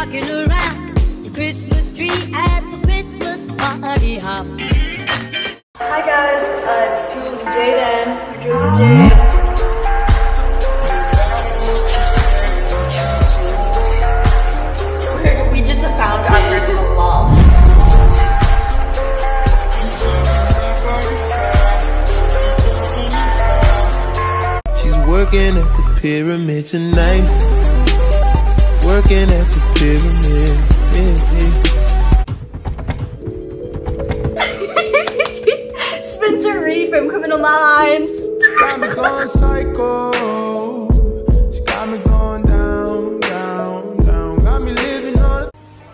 rocking around the Christmas tree at the Christmas party hop. Hi guys, uh, it's Jules and Jayden. Jules and Jayden. We just found our personal mom. She's working at the pyramid tonight. Working at the pyramid. Yeah, yeah. Spencer Reid from Criminal Minds. Got me going psycho. She got me going down, down, down. Got me living on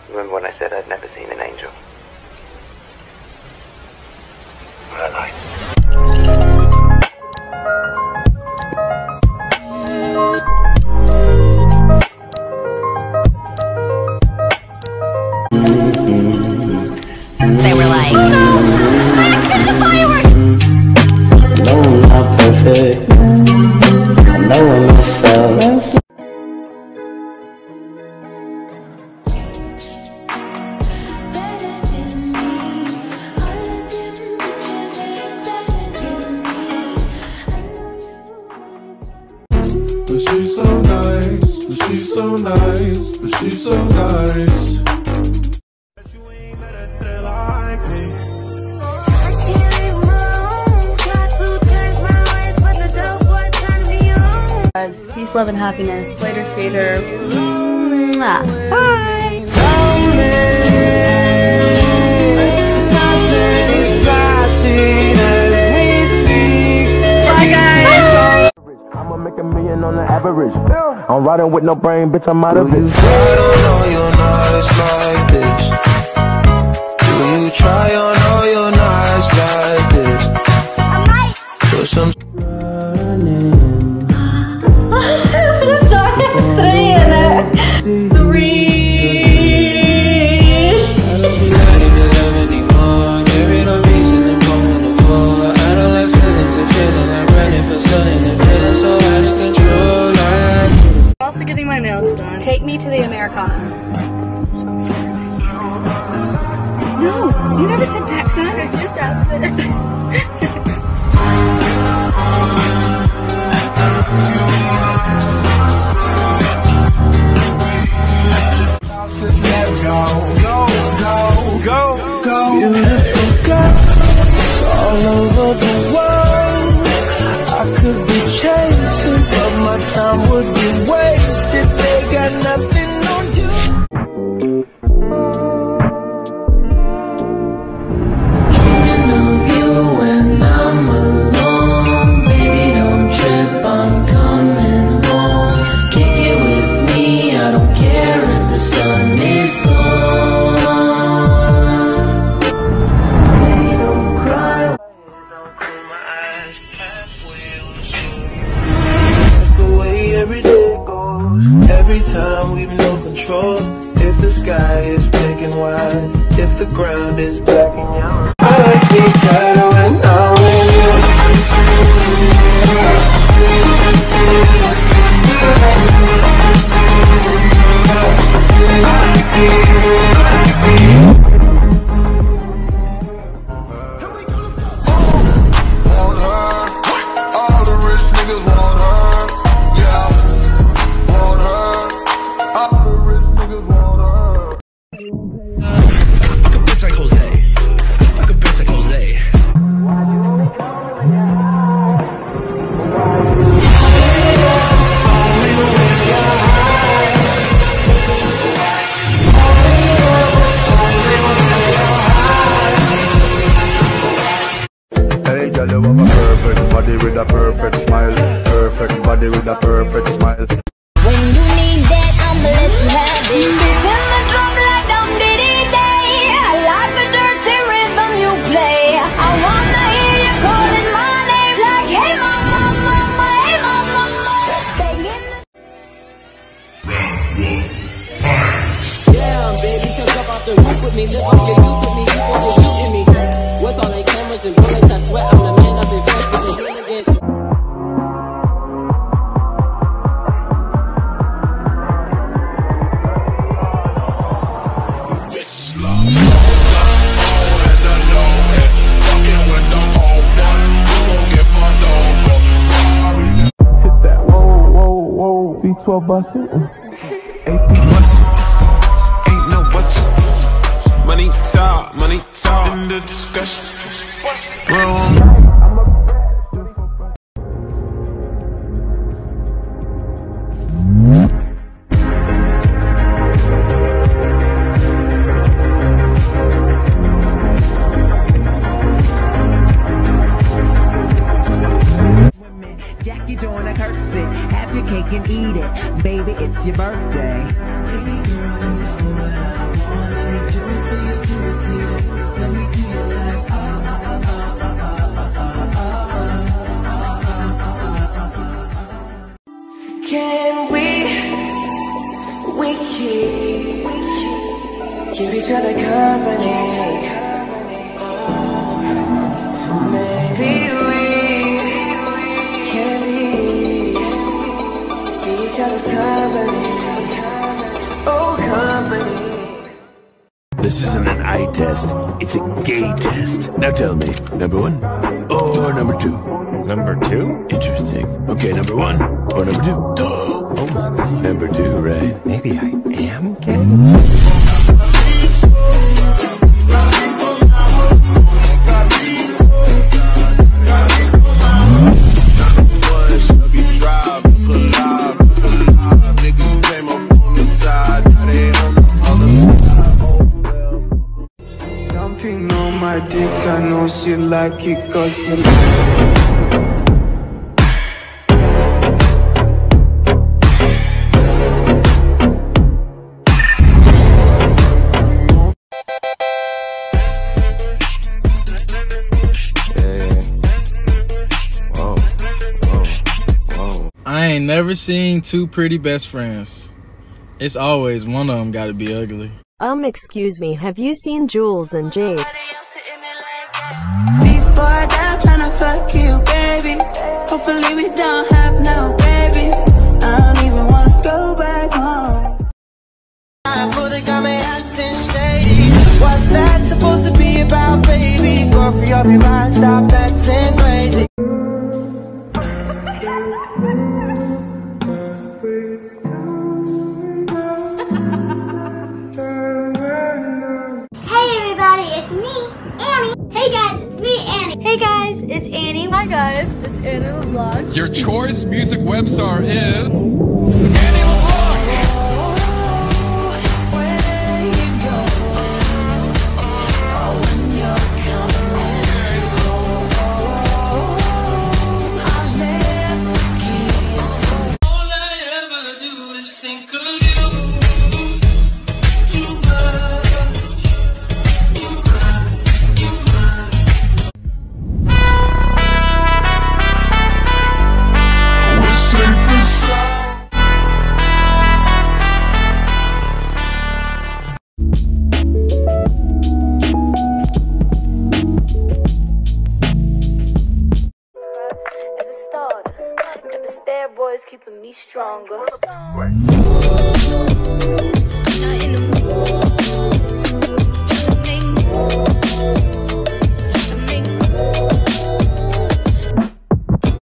Remember when I said I'd never seen an angel? So nice, but she's so nice, but she's so nice. But you ain't met a girl like me. Guys, peace, love, and happiness. Later, skater. Mwah. Bye. Bye, a million on the average. I'm riding with no brain, bitch, I'm out of it. I don't know you're nice like this. Do you try on all your nights like this? Put some you never said Texas. I just asked it. Beautiful girls all over the world. Time we've no control. If the sky is big and white if the ground is black and yellow. Damn, baby, come jump off the roof with me. Lift off your youth with me. People just shooting me. With all they cameras and bullets, I swear I'm the man I've been faced with. The hooligans. Hit that. Whoa, whoa, whoa. V12 bustin'. Money talk. In the discussion. Well, Jackie Joyner curse it. Have your cake and eat it. Baby, it's your birthday. This isn't an eye test, it's a gay test. Now tell me, number one or number two? Number two? Interesting. Okay, number one or number two? Oh my god. Number two, right? Maybe I am gay? Like it cause she I ain't never seen two pretty best friends. It's always one of them gotta be ugly. Um, excuse me, have you seen Jules and Jade? Before that, tryna fuck you, baby. Hopefully we don't have no babies. I don't even wanna go back home. They got me acting shady. What's that supposed to be about, baby? Girl, up your mind, stop acting crazy. Guys, it's Annie. Hi guys, it's Annie LeBlanc. Your choice music web star is. always keeping me stronger.